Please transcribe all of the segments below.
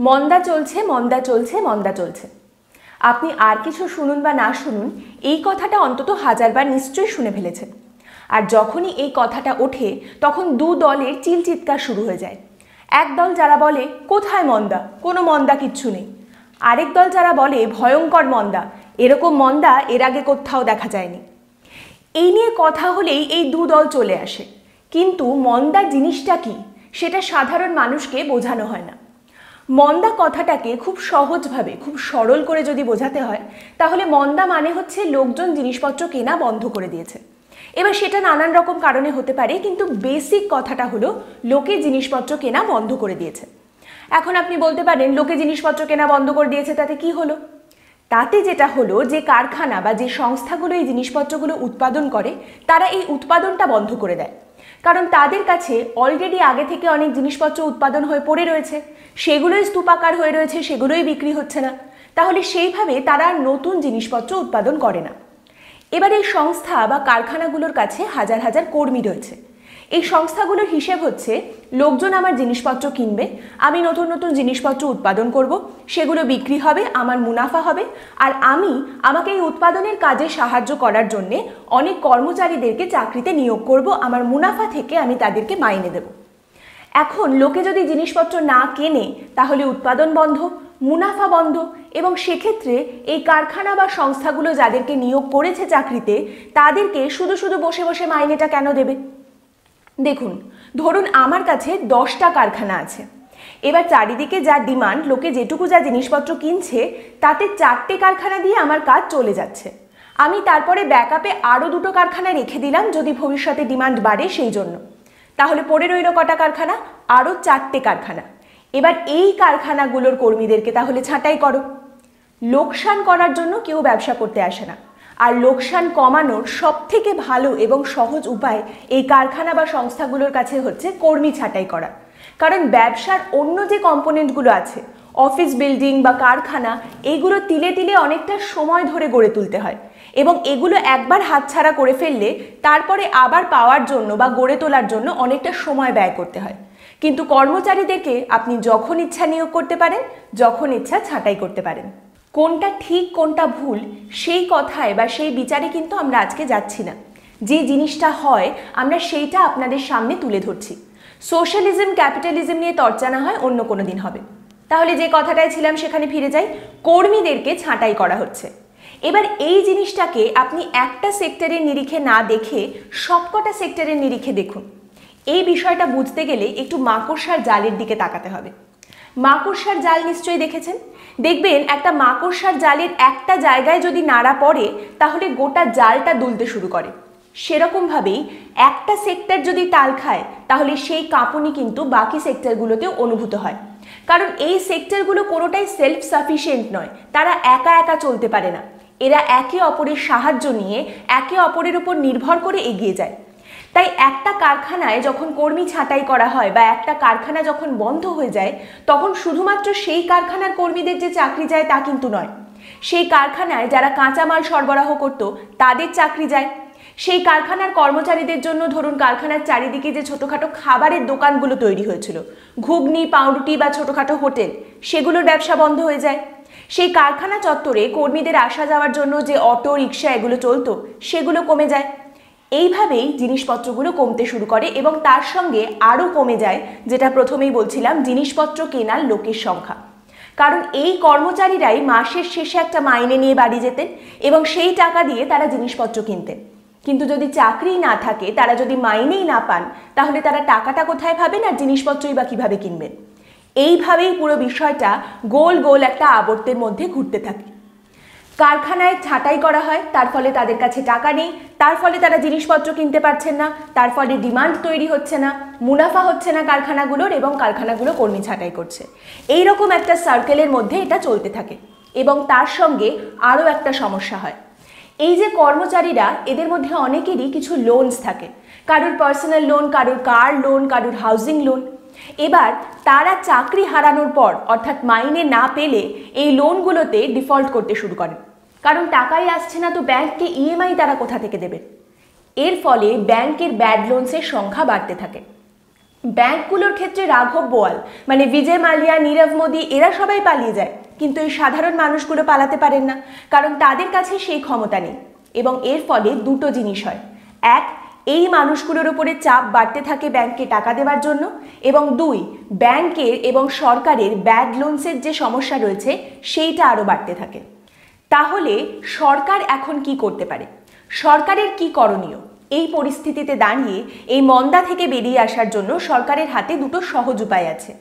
মন্দা চলছে মন্দা চলছে মন্দা চলছে। আপনি আর কিছু শুনুন বা না শুনুন, এই কথাটা অন্তত হাজারবার নিশ্চয়ই শুনে ফেলেছেন। আর যখনই এই কথাটা ওঠে, তখন দু দলের চিলচিৎকার শুরু হয়ে যায়। এক দল যারা বলে, কোথায় মন্দা? কোনো মন্দা কিচ্ছু নেই। আরেক দল যারা বলে, ভয়ঙ্কর মন্দা, এরকম মন্দা এর আগে কোথাও দেখা যায়নি। এই নিয়ে কথা হলেই এই দু দল চলে আসে। কিন্তু মন্দা জিনিসটা কি, সেটা সাধারণ মানুষকে বোঝানো হয় না। মন্দা কথাটাকে খুব সহজভাবে, খুব সরল করে যদি বোঝাতে হয়, তাহলে মন্দা মানে হচ্ছে লোকজন জিনিসপত্র কেনা বন্ধ করে দিয়েছে। এবার সেটা নানান রকম কারণে হতে পারে, কিন্তু বেসিক কথাটা হলো লোকে জিনিসপত্র কেনা বন্ধ করে দিয়েছে। এখন আপনি বলতে পারেন, লোকে জিনিসপত্র কেনা বন্ধ করে দিয়েছে, তাতে কি হলো? তাতে যেটা হলো যে কারখানা বা যে সংস্থাগুলো এই জিনিসপত্রগুলো উৎপাদন করে, তারা এই উৎপাদনটা বন্ধ করে দেয়। কারণ তাদের কাছে অলরেডি আগে থেকে অনেক জিনিসপত্র উৎপাদন হয়ে পড়ে রয়েছে। সেগুলোই স্তূপাকার হয়ে রয়েছে, সেগুলোই বিক্রি হচ্ছে না। তাহলে সেইভাবে তারা নতুন জিনিসপত্র উৎপাদন করে না। এবার এই সংস্থা বা কারখানাগুলোর কাছে হাজার হাজার কর্মী রয়েছে। এই সংস্থাগুলোর হিসেব হচ্ছে, লোকজন আমার জিনিসপত্র কিনবে, আমি নতুন নতুন জিনিসপত্র উৎপাদন করব, সেগুলো বিক্রি হবে, আমার মুনাফা হবে, আর আমি আমাকে এই উৎপাদনের কাজে সাহায্য করার জন্য অনেক কর্মচারীদেরকে চাকরিতে নিয়োগ করব, আমার মুনাফা থেকে আমি তাদেরকে মাইনে দেব। এখন লোকে যদি জিনিসপত্র না কেনে, তাহলে উৎপাদন বন্ধ, মুনাফা বন্ধ, এবং সেক্ষেত্রে এই কারখানা বা সংস্থাগুলো যাদেরকে নিয়োগ করেছে চাকরিতে, তাদেরকে শুধু শুধু বসে বসে মাইনেটা কেন দেবে? দেখুন, ধরুন আমার কাছে দশটা কারখানা আছে। এবার চারিদিকে যা ডিমান্ড, লোকে যেটুকু যা জিনিসপত্র কিনছে, তাতে চারটে কারখানা দিয়ে আমার কাজ চলে যাচ্ছে। আমি তারপরে ব্যাকআপে আরও দুটো কারখানা রেখে দিলাম যদি ভবিষ্যতে ডিমান্ড বাড়ে সেই জন্য। তাহলে পড়ে রইল কটা কারখানা? আরও চারটে কারখানা। এবার এই কারখানাগুলোর কর্মীদেরকে তাহলে ছাঁটাই করো। লোকসান করার জন্য কেউ ব্যবসা করতে আসে না। আর লোকসান কমানোর সব থেকে ভালো এবং সহজ উপায় এই কারখানা বা সংস্থাগুলোর কাছে হচ্ছে কর্মী ছাঁটাই করা। কারণ ব্যবসার অন্য যে কম্পোনেন্টগুলো আছে, অফিস বিল্ডিং বা কারখানা, এগুলো তিলে তিলে অনেকটা সময় ধরে গড়ে তুলতে হয় এবং এগুলো একবার হাতছাড়া করে ফেললে তারপরে আবার পাওয়ার জন্য বা গড়ে তোলার জন্য অনেকটা সময় ব্যয় করতে হয়। কিন্তু কর্মচারীদেরকে আপনি যখন ইচ্ছা নিয়োগ করতে পারেন, যখন ইচ্ছা ছাঁটাই করতে পারেন। কোনটা ঠিক, কোনটা ভুল, সেই কথায় বা সেই বিচারে কিন্তু আমরা আজকে যাচ্ছি না। যে জিনিসটা হয়, আমরা সেইটা আপনাদের সামনে তুলে ধরছি। সোশ্যালিজম, ক্যাপিটালিজম নিয়ে তর্চা না হয় অন্য কোনো দিন হবে। তাহলে যে কথাটায় ছিলাম সেখানে ফিরে যাই, কর্মীদেরকে ছাঁটাই করা হচ্ছে। এবার এই জিনিসটাকে আপনি একটা সেক্টরের নিরিখে না দেখে সবকটা সেক্টরের নিরিখে দেখুন। এই বিষয়টা বুঝতে গেলে একটু মাকড়সার জালের দিকে তাকাতে হবে। মাকড়সার জাল নিশ্চয়ই দেখেছেন? দেখবেন একটা মাকড়সার জালের একটা জায়গায় যদি নাড়া পড়ে, তাহলে গোটা জালটা দুলতে শুরু করে। সেরকমভাবেই একটা সেক্টর যদি তাল খায়, তাহলে সেই কাঁপুনি কিন্তু বাকি সেক্টরগুলোতেও অনুভূত হয়। কারণ এই সেক্টরগুলো কোনোটাই সেলফ সাফিসিয়েন্ট নয়, তারা একা একা চলতে পারে না। এরা একে অপরের সাহায্য নিয়ে, একে অপরের উপর নির্ভর করে এগিয়ে যায়। তাই একটা কারখানায় যখন কর্মী ছাঁটাই করা হয় বা একটা কারখানা যখন বন্ধ হয়ে যায়, তখন শুধুমাত্র সেই কারখানার কর্মীদের যে চাকরি যায় তা কিন্তু নয়। সেই কারখানায় যারা কাঁচামাল সরবরাহ করত, তাদের চাকরি যায়। সেই কারখানার কর্মচারীদের জন্য ধরুন কারখানার চারিদিকে যে ছোটোখাটো খাবারের দোকানগুলো তৈরি হয়েছিল, ঘুগনি, পাউরুটি বা ছোটোখাটো হোটেল, সেগুলোর ব্যবসা বন্ধ হয়ে যায়। সেই কারখানা চত্বরে কর্মীদের আসা যাওয়ার জন্য যে অটো, রিক্সা এগুলো চলতো, সেগুলো কমে যায়। এইভাবেই জিনিসপত্রগুলো কমতে শুরু করে এবং তার সঙ্গে আরও কমে যায়, যেটা প্রথমেই বলছিলাম, জিনিসপত্র কেনার লোকের সংখ্যা। কারণ এই কর্মচারীরাই মাসের শেষে একটা মাইনে নিয়ে বাড়ি যেতেন এবং সেই টাকা দিয়ে তারা জিনিসপত্র কিনতেন। কিন্তু যদি চাকরি না থাকে, তারা যদি মাইনেই না পান, তাহলে তারা টাকাটা কোথায় পাবেন আর জিনিসপত্রই বা কীভাবে কিনবেন? এইভাবেই পুরো বিষয়টা গোল গোল একটা আবর্তের মধ্যে ঘুরতে থাকে। কারখানায় ছাঁটাই করা হয়, তার ফলে তাদের কাছে টাকা নেই, তার ফলে তারা জিনিসপত্র কিনতে পারছেন না, তার ফলে ডিমান্ড তৈরি হচ্ছে না, মুনাফা হচ্ছে না কারখানাগুলোর এবং কারখানাগুলো কর্মী ছাঁটাই করছে। এই রকম একটা সার্কেলের মধ্যে এটা চলতে থাকে এবং তার সঙ্গে আরও একটা সমস্যা হয়। এই যে কর্মচারীরা, এদের মধ্যে অনেকেরই কিছু লোনস থাকে। কারুর পার্সোনাল লোন কারুর কার লোন কারুর হাউজিং লোন এবার তারা চাকরি হারানোর পর, অর্থাৎ মাইনে না পেলে এই লোনগুলোতে ডিফল্ট করতে শুরু করেন কারণ টাকাই আসছে না তো ব্যাংককে ইএমআই তারা কোথা থেকে দেবে? এর ফলে ব্যাংকের ব্যাড লোনসের সংখ্যা বাড়তে থাকে। ব্যাংকগুলোর ক্ষেত্রে রাঘব বোয়াল মানে বিজয় মালিয়া, নীরব মোদী, এরা সবাই পালিয়ে যায়। কিন্তু এই সাধারণ মানুষগুলো পালাতে পারেন না, কারণ তাদের কাছে সেই ক্ষমতা নেই। এবং এর ফলে দুটো জিনিস হয়। এক এই মানুষগুলোর উপরে চাপ বাড়তে থাকে ব্যাংকে টাকা দেওয়ার জন্য এবং দুই, ব্যাংকের এবং সরকারের ব্যাড লোনসের যে সমস্যা রয়েছে সেইটা আরও বাড়তে থাকে। তাহলে সরকার এখন কি করতে পারে? সরকারের কি করণীয়? এই পরিস্থিতিতে দাঁড়িয়ে এই মন্দা থেকে বেরিয়ে আসার জন্য সরকারের হাতে দুটো সহজ উপায় আছে।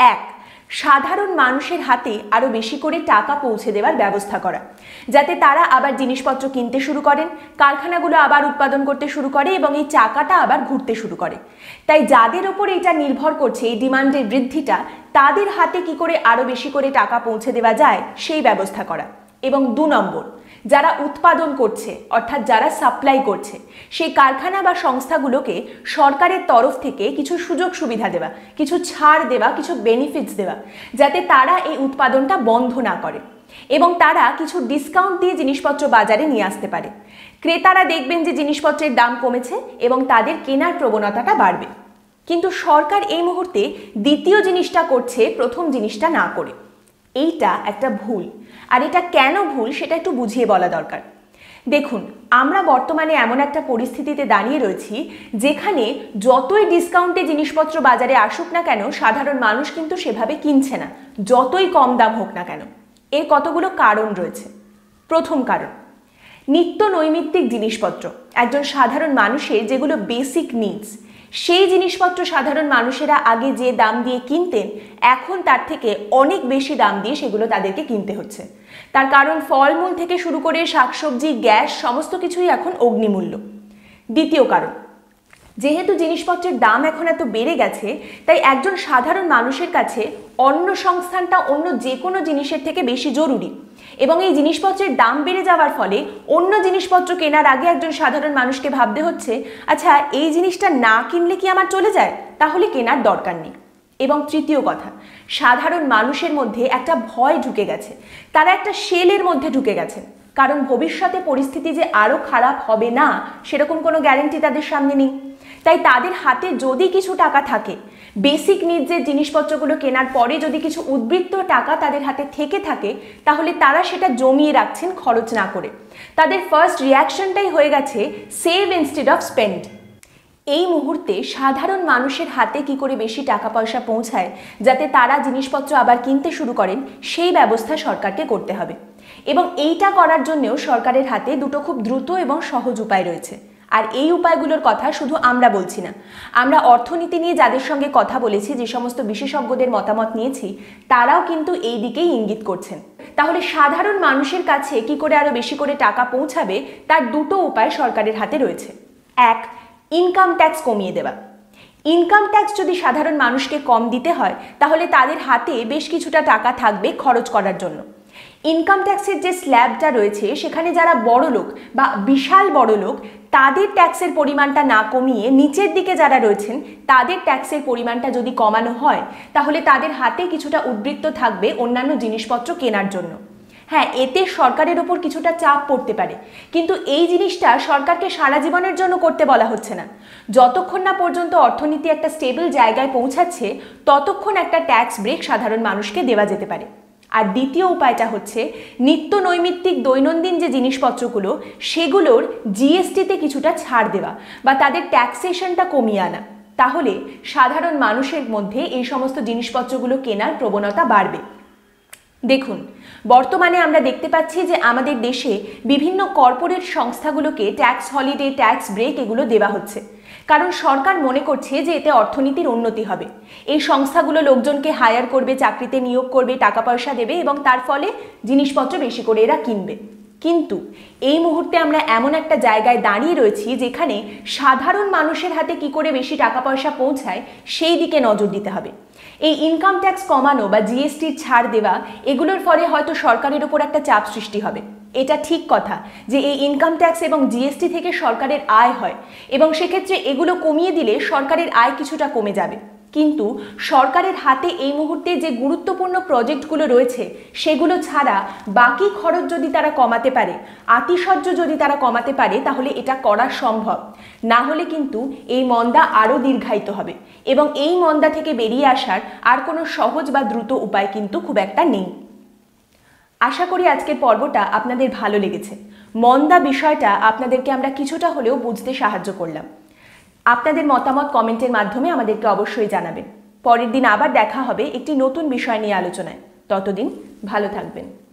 এক সাধারণ মানুষের হাতে আরও বেশি করে টাকা পৌঁছে দেওয়ার ব্যবস্থা করা। যাতে তারা আবার জিনিসপত্র কিনতে শুরু করেন, কারখানাগুলো আবার উৎপাদন করতে শুরু করে এবং এই চাকাটা আবার ঘুরতে শুরু করে। তাই যাদের ওপর এটা নির্ভর করছে, এই ডিমান্ডের বৃদ্ধিটা, তাদের হাতে কি করে আরও বেশি করে টাকা পৌঁছে দেওয়া যায়, সেই ব্যবস্থা করা। এবং দু নম্বর, যারা উৎপাদন করছে, অর্থাৎ যারা সাপ্লাই করছে, সেই কারখানা বা সংস্থাগুলোকে সরকারের তরফ থেকে কিছু সুযোগ সুবিধা দেওয়া, কিছু ছাড় দেওয়া, কিছু বেনিফিটস দেওয়া, যাতে তারা এই উৎপাদনটা বন্ধ না করে এবং তারা কিছু ডিসকাউন্ট দিয়ে জিনিসপত্র বাজারে নিয়ে আসতে পারে। ক্রেতারা দেখবেন যে জিনিসপত্রের দাম কমেছে এবং তাদের কেনার প্রবণতাটা বাড়বে। কিন্তু সরকার এই মুহূর্তে দ্বিতীয় জিনিসটা করছে, প্রথম জিনিসটা না করে। এইটা একটা ভুল। আর এটা কেন ভুল সেটা একটু বুঝিয়ে বলা দরকার। দেখুন, আমরা বর্তমানে এমন একটা পরিস্থিতিতে দাঁড়িয়ে রয়েছি, যেখানে যতই ডিসকাউন্টে জিনিসপত্র বাজারে আসুক না কেন, সাধারণ মানুষ কিন্তু সেভাবে কিনছে না, যতই কম দাম হোক না কেন। এর কতগুলো কারণ রয়েছে? প্রথম কারণ, নিত্য নৈমিত্তিক জিনিসপত্র। একজন সাধারণ মানুষের যেগুলো বেসিক নিডস সেই জিনিসপত্র সাধারণ মানুষেরা আগে যে দাম দিয়ে কিনতেন, এখন তার থেকে অনেক বেশি দাম দিয়ে সেগুলো তাদেরকে কিনতে হচ্ছে। তার কারণ ফলমূল থেকে শুরু করে শাকসবজি, গ্যাস, সমস্ত কিছুই এখন অগ্নিমূল্য। দ্বিতীয় কারণ যেহেতু জিনিসপত্রের দাম এখন এত বেড়ে গেছে, তাই একজন সাধারণ মানুষের কাছে অন্য সংস্থানটা অন্য যে কোনো জিনিসের থেকে বেশি জরুরি। এবং এই জিনিসপত্রের দাম বেড়ে যাওয়ার ফলে অন্য জিনিসপত্র কেনার আগে একজন সাধারণ মানুষকে ভাবতে হচ্ছে আচ্ছা এই জিনিসটা না কিনলে কি আমার চলে যায়? তাহলে কেনার দরকার নেই। এবং তৃতীয় কথা, সাধারণ মানুষের মধ্যে একটা ভয় ঢুকে গেছে। তারা একটা শেলের মধ্যে ঢুকে গেছেন কারণ ভবিষ্যতে পরিস্থিতি যে আরও খারাপ হবে না, সেরকম কোনো গ্যারেন্টি তাদের সামনে নেই। তাই তাদের হাতে যদি কিছু টাকা থাকে বেসিক নিডসের জিনিসপত্রগুলো কেনার পরে যদি কিছু উদ্বৃত্ত টাকা তাদের হাতে থেকে থাকে, তাহলে তারা সেটা জমিয়ে রাখছেন খরচ না করে। তাদের ফার্স্ট রিয়াকশনটাই হয়ে গেছে সেভ ইনস্টেড অফ স্পেন্ড এই মুহূর্তে সাধারণ মানুষের হাতে কি করে বেশি টাকা পয়সা পৌঁছায়, যাতে তারা জিনিসপত্র আবার কিনতে শুরু করেন, সেই ব্যবস্থা সরকারকে করতে হবে। এবং এইটা করার জন্যও সরকারের হাতে দুটো খুব দ্রুত এবং সহজ উপায় রয়েছে। আর এই উপায়গুলোর কথা শুধু আমরা বলছি না। আমরা অর্থনীতি নিয়ে যাদের সঙ্গে কথা বলেছি, যে সমস্ত বিশেষজ্ঞদের মতামত নিয়েছি, তারাও কিন্তু এই দিকেই ইঙ্গিত করছেন। তাহলে সাধারণ মানুষের কাছে কি করে আরও বেশি করে টাকা পৌঁছাবে, তার দুটো উপায় সরকারের হাতে রয়েছে। এক ইনকাম ট্যাক্স কমিয়ে দেওয়া। ইনকাম ট্যাক্স যদি সাধারণ মানুষকে কম দিতে হয়, তাহলে তাদের হাতে বেশ কিছুটা টাকা থাকবে খরচ করার জন্য। ইনকাম ট্যাক্সের যে স্ল্যাবটা রয়েছে, সেখানে যারা বড় লোক বা বিশাল বড় লোক, তাদের ট্যাক্সের পরিমাণটা না কমিয়ে নিচের দিকে যারা রয়েছেন, তাদের ট্যাক্সের পরিমাণটা যদি কমানো হয়, তাহলে তাদের হাতে কিছুটা উদ্বৃত্ত থাকবে অন্যান্য জিনিসপত্র কেনার জন্য। হ্যাঁ এতে সরকারের ওপর কিছুটা চাপ পড়তে পারে। কিন্তু এই জিনিসটা সরকারকে সারা জীবনের জন্য করতে বলা হচ্ছে না। যতক্ষণ না পর্যন্ত অর্থনীতি একটা স্টেবল জায়গায় পৌঁছাচ্ছে, ততক্ষণ একটা ট্যাক্স ব্রেক সাধারণ মানুষকে দেওয়া যেতে পারে। আর দ্বিতীয় উপায়টা হচ্ছে নিত্য নৈমিত্তিক দৈনন্দিন যে জিনিসপত্রগুলো, সেগুলোর জিএসটিতে কিছুটা ছাড় দেওয়া বা তাদের ট্যাক্সেশনটা কমিয়ে আনা। তাহলে সাধারণ মানুষের মধ্যে এই সমস্ত জিনিসপত্রগুলো কেনার প্রবণতা বাড়বে। দেখুন, বর্তমানে আমরা দেখতে পাচ্ছি যে আমাদের দেশে বিভিন্ন কর্পোরেট সংস্থাগুলোকে ট্যাক্স হলিডে ট্যাক্স ব্রেক এগুলো দেওয়া হচ্ছে। কারণ সরকার মনে করছে যে এতে অর্থনীতির উন্নতি হবে। এই সংস্থাগুলো লোকজনকে হায়ার করবে, চাকরিতে নিয়োগ করবে, টাকা পয়সা দেবে এবং তার ফলে জিনিসপত্র বেশি করে এরা কিনবে। কিন্তু এই মুহূর্তে আমরা এমন একটা জায়গায় দাঁড়িয়ে রয়েছি যেখানে সাধারণ মানুষের হাতে কি করে বেশি টাকা পয়সা পৌঁছায়, সেই দিকে নজর দিতে হবে। এই ইনকাম ট্যাক্স কমানো বা জিএসটির ছাড় দেওয়া, এগুলোর ফলে হয়তো সরকারের ওপর একটা চাপ সৃষ্টি হবে। এটা ঠিক কথা যে এই ইনকাম ট্যাক্স এবং জিএসটি থেকে সরকারের আয় হয় এবং সেক্ষেত্রে এগুলো কমিয়ে দিলে সরকারের আয় কিছুটা কমে যাবে। কিন্তু সরকারের হাতে এই মুহূর্তে যে গুরুত্বপূর্ণ প্রজেক্টগুলো রয়েছে সেগুলো ছাড়া বাকি খরচ যদি তারা কমাতে পারে, আতিশয্য যদি তারা কমাতে পারে, তাহলে এটা করা সম্ভব। না হলে কিন্তু এই মন্দা আরও দীর্ঘায়িত হবে এবং এই মন্দা থেকে বেরিয়ে আসার আর কোনো সহজ বা দ্রুত উপায় কিন্তু খুব একটা নেই। আশা করি আজকের পর্বটা আপনাদের ভালো লেগেছে। মন্দা বিষয়টা আপনাদেরকে আমরা কিছুটা হলেও বুঝতে সাহায্য করলাম। আপনাদের মতামত কমেন্টের মাধ্যমে আমাদেরকে অবশ্যই জানাবেন। পরের দিন আবার দেখা হবে একটি নতুন বিষয় নিয়ে আলোচনায়। ততদিন ভালো থাকবেন।